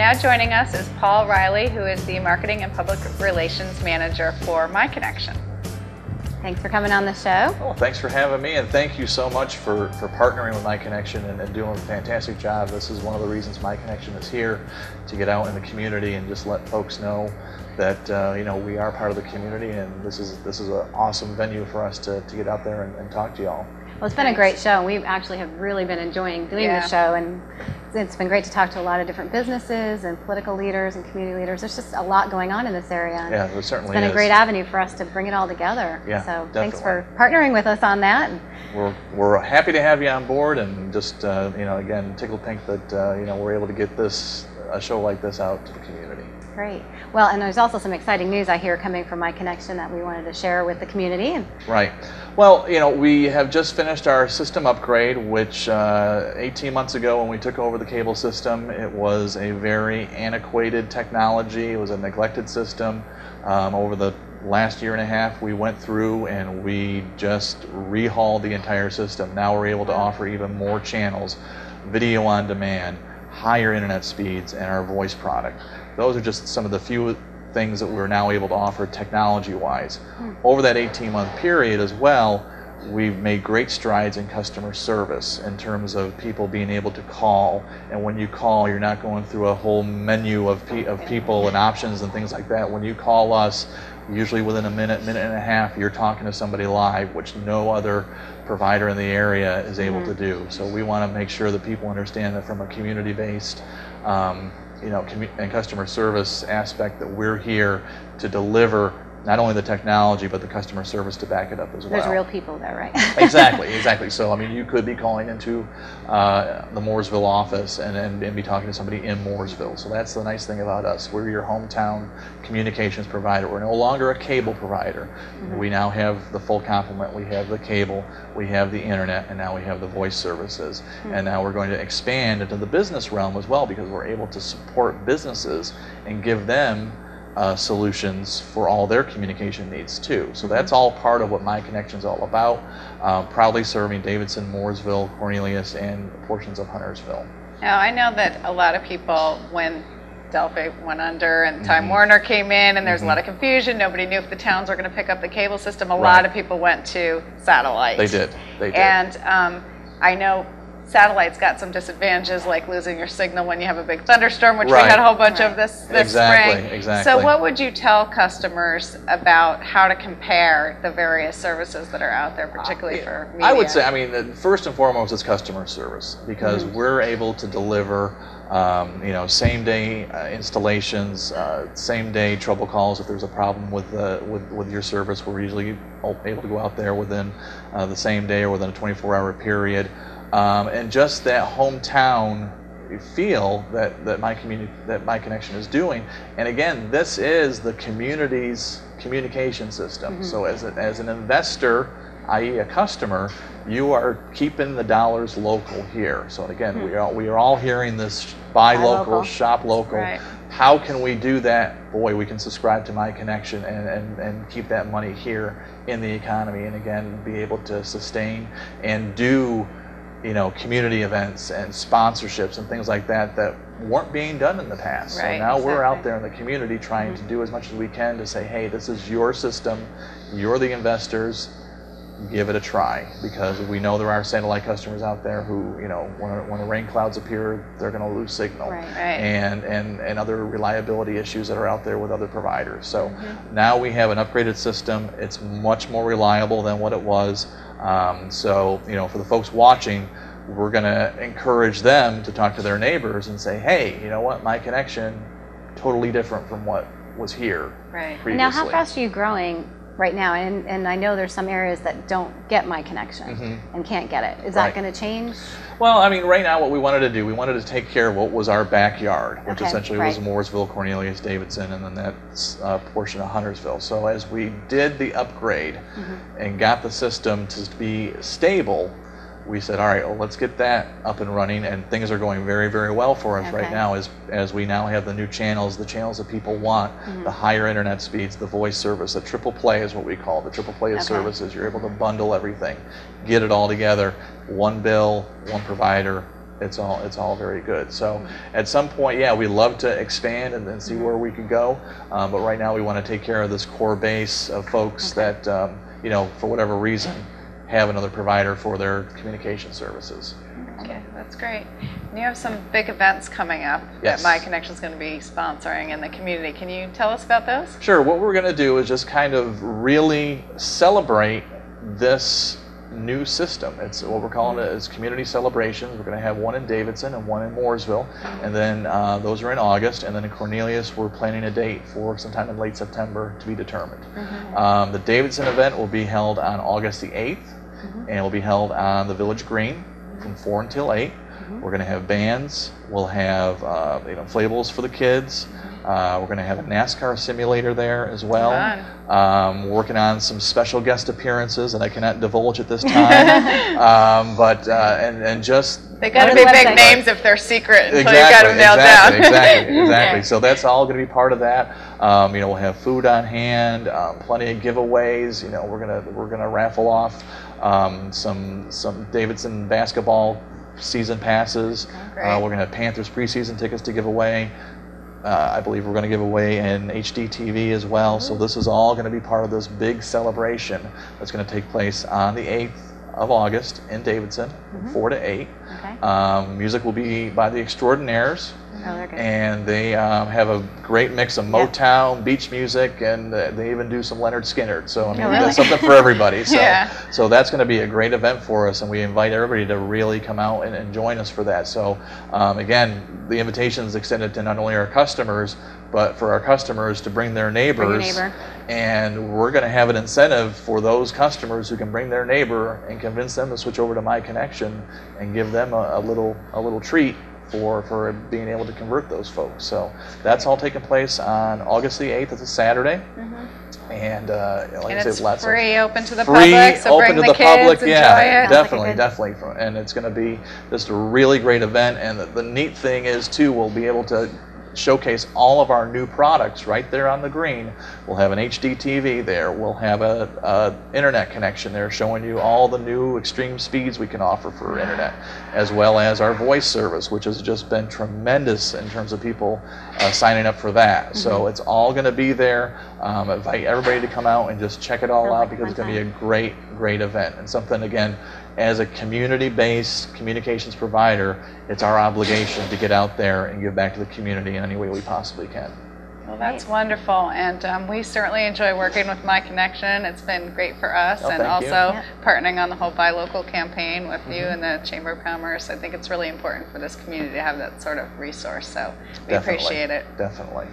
Now joining us is Paul Reilly, who is the Marketing and Public Relations Manager for MI Connection. Thanks for coming on the show. Well, thanks for having me, and thank you so much for, for partnering with MI Connection and, and doing a fantastic job. This is one of the reasons MI Connection is here, to get out in the community and just let folks know that uh, you know we are part of the community, and this is this is an awesome venue for us to, to get out there and, and talk to y'all. Well, it's been a great show, we actually have really been enjoying doing Yeah. the show, and it's been great to talk to a lot of different businesses and political leaders and community leaders. There's just a lot going on in this area. and Yeah, there certainly It's been is. a great avenue for us to bring it all together. Yeah, so thanks for partnering with us on that. We're, we're happy to have you on board, and just uh, you know again tickled pink that uh, you know we're able to get this a show like this out to the community. Great. Well, and there's also some exciting news I hear coming from MI Connection that we wanted to share with the community. Right. Well, you know, we have just finished our system upgrade, which uh, 18 months ago when we took over the cable system, it was a very antiquated technology. It was a neglected system. Um, over the last year and a half, we went through and we just rehauled the entire system. Now we're able to offer even more channels, video on demand, higher internet speeds, and our voice product. Those are just some of the few things that we're now able to offer technology wise. Hmm. Over that 18 month period as well, we've made great strides in customer service in terms of people being able to call. And when you call, you're not going through a whole menu of, pe- of people and options and things like that. When you call us, usually within a minute, minute and a half, you're talking to somebody live, which no other provider in the area is able to do. So we want to make sure that people understand that from a community-based um, you know, commu- and customer service aspect that we're here to deliver not only the technology but the customer service to back it up as well. there's real people there, right? exactly, exactly. So I mean, you could be calling into uh, the Mooresville office and, and, and be talking to somebody in Mooresville. So that's the nice thing about us. We're your hometown communications provider. We're no longer a cable provider. We now have the full complement. We have the cable, we have the internet, and now we have the voice services. And now we're going to expand into the business realm as well because we're able to support businesses and give them uh, solutions for all their communication needs too. So that's all part of what MI Connection is all about. Uh, proudly serving Davidson, Mooresville, Cornelius, and portions of Huntersville. Now, I know that a lot of people, when Delphi went under and Time Mm-hmm. Warner came in, and there's a lot of confusion. Nobody knew if the towns were going to pick up the cable system. A lot of people went to satellite. They did. They did. And um, I know satellite's got some disadvantages, like losing your signal when you have a big thunderstorm, which we had a whole bunch Right. of this this Exactly, spring. exactly. So, what would you tell customers about how to compare the various services that are out there, particularly for media? I would say, I mean, uh, first and foremost, it's customer service because Mm-hmm. we're able to deliver, um, you know, same day uh, installations, uh, same day trouble calls if there's a problem with, uh, with with your service. We're usually able to go out there within uh, the same day or within a 24-hour period, um, and just that hometown feel that, that my community that MI Connection is doing. And again this is the community's communication system. So as, a, as an investor i.e. a customer you are keeping the dollars local here. So again we are we are all hearing this buy, Buy local, local. shop local. Right. how can we do that? Boy we can subscribe to MI Connection and, and, and keep that money here in the economy and again be able to sustain and do you know, community events and sponsorships and things like that that weren't being done in the past. Right, so now we're out there in the community trying to mm-hmm. do as much as we can to say, hey, this is your system, you're the investors, give it a try because we know there are satellite customers out there who, you know, when, when the rain clouds appear, they're going to lose signal. Right. Right. And, and, and other reliability issues that are out there with other providers. So Mm-hmm. now we have an upgraded system. It's much more reliable than what it was. Um, so, you know, for the folks watching, we're going to encourage them to talk to their neighbors and say, hey, you know what, MI Connection, totally different from what was here Right. previously. now, how fast are you growing right now? And, and I know there's some areas that don't get MI Connection and can't get it. Is that Mm-hmm. Right. going to change? Well, I mean, right now, what we wanted to do, we wanted to take care of what was our backyard, which Okay, essentially was. Mooresville, Cornelius, Davidson, and then that uh, portion of Huntersville. So as we did the upgrade Mm-hmm. and got the system to be stable, we said, all right, well, let's get that up and running, and things are going very, very well for us right now as, as we now have the new channels, the channels that people want, Mm-hmm. the higher internet speeds, the voice service, the triple play is what we call it, the triple play of Okay. services. You're able to bundle everything, get it all together, one bill, one provider, it's all it's all very good. So at some point, yeah, we love to expand and then see where we could go. Um, but right now, we want to take care of this core base of folks that um, you know, for whatever reason, have another provider for their communication services. Okay, that's great. And you have some big events coming up Yes. that MI Connection is going to be sponsoring in the community. Can you tell us about those? Sure. What we're going to do is just kind of really celebrate this new system. It's what we're calling it. is community celebrations. We're going to have one in Davidson and one in Mooresville, and then uh, those are in August. And then in Cornelius, we're planning a date for sometime in late September to be determined. Um, the Davidson event will be held on August the 8th, and it will be held on the Village Green from 4 until 8. We're going to have bands. We'll have uh, you know inflatables for the kids. Uh, we're going to have a NASCAR simulator there as well. Um, we're working on some special guest appearances that I cannot divulge at this time. um, but uh, and and just They got to be big website. names if they're secret until you got them nailed exactly, down. exactly, exactly. So that's all going to be part of that. Um, you know, we'll have food on hand, um, plenty of giveaways. You know, we're gonna we're gonna raffle off um, some some Davidson basketball season passes. great. Uh, we're gonna have Panthers preseason tickets to give away. Uh, I believe we're going to give away an HD TV as well. So this is all going to be part of this big celebration that's going to take place on the 8th of August in Davidson, from 4 to 8. Okay. Um, music will be by the Extraordinaires, Oh, and they um, have a great mix of Yeah. Motown, beach music, and uh, they even do some Lynyrd Skynyrd. So I mean, Oh, that's something for everybody. So, Yeah. so that's going to be a great event for us, and we invite everybody to really come out and, and join us for that. So um, again, the invitation is extended to not only our customers, but for our customers to bring their neighbors. neighbor. And we're going to have an incentive for those customers who can bring their neighbor and convince them to switch over to MI Connection and give them a, a little a little treat for for being able to convert those folks. So that's all taking place on August the 8th. It's a Saturday. And uh, like And I it's said, lots of free, open to the free, public, so open bring to the, the kids, public. enjoy yeah, it. definitely, definitely, and it's going to be just a really great event. And the, the neat thing is too, we'll be able to showcase all of our new products right there on the green. We'll have an HD TV there. We'll have a, a internet connection there, showing you all the new extreme speeds we can offer for internet, as well as our voice service, which has just been tremendous in terms of people uh, signing up for that. So it's all going to be there. Um, invite everybody to come out and just check it all Sounds out because it's going to be a great, great event and something again. As a community-based communications provider, it's our obligation to get out there and give back to the community in any way we possibly can. Well, that's wonderful, and um, we certainly enjoy working with MI Connection. It's been great for us, Oh, and also Yeah. partnering on the whole Buy Local campaign with you Mm-hmm. and the Chamber of Commerce. I think it's really important for this community to have that sort of resource, so we Definitely, appreciate it. Definitely.